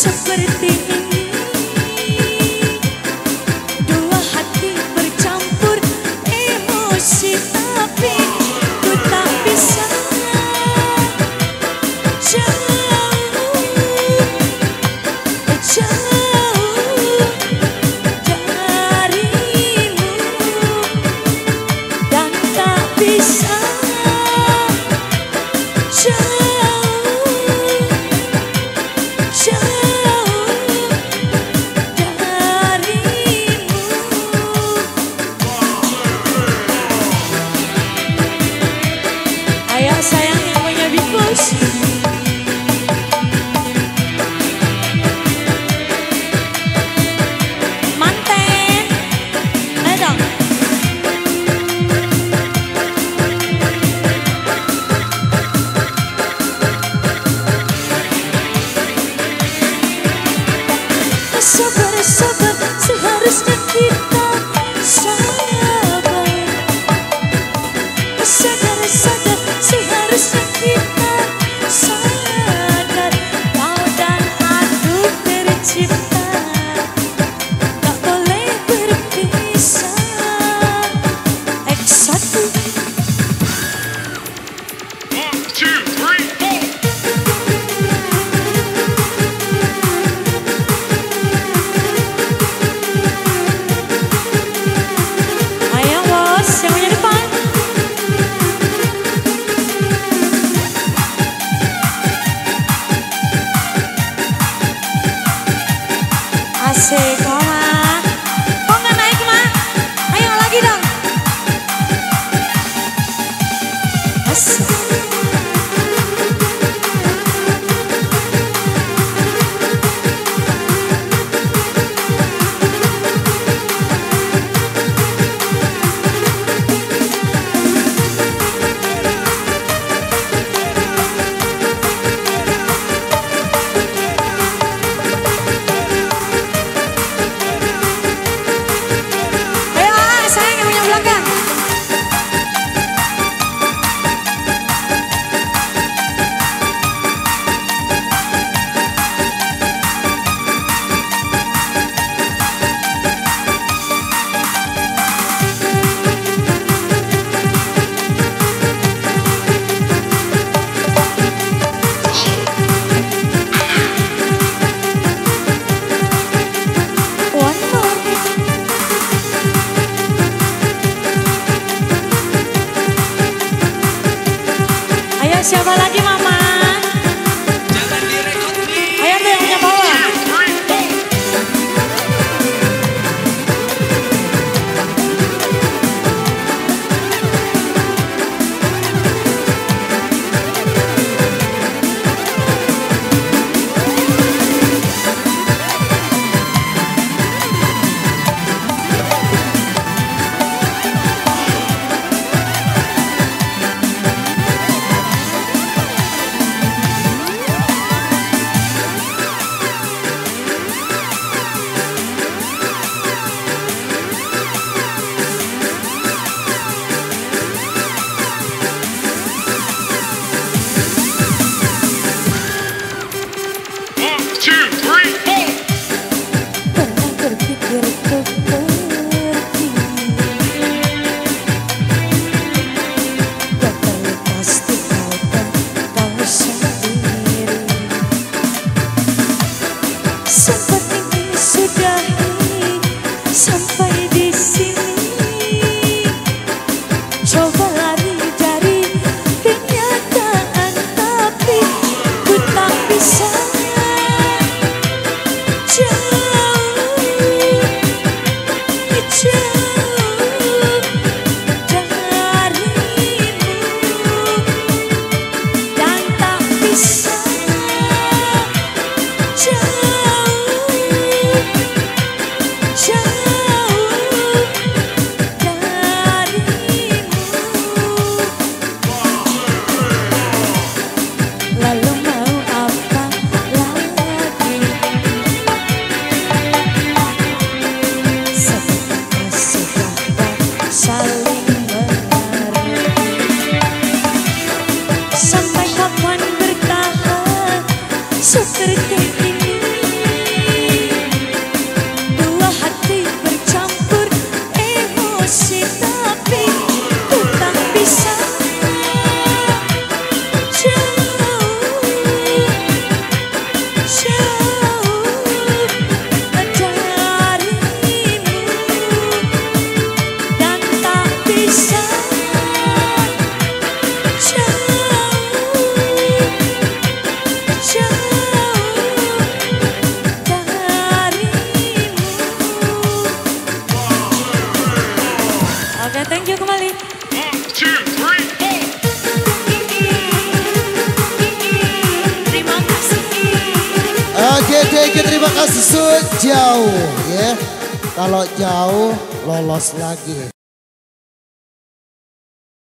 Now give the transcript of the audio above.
शुक्र तेरा keep you. Yes. 小巴啦。Kasih sejauh ya. Kalau jauh lolos lagi.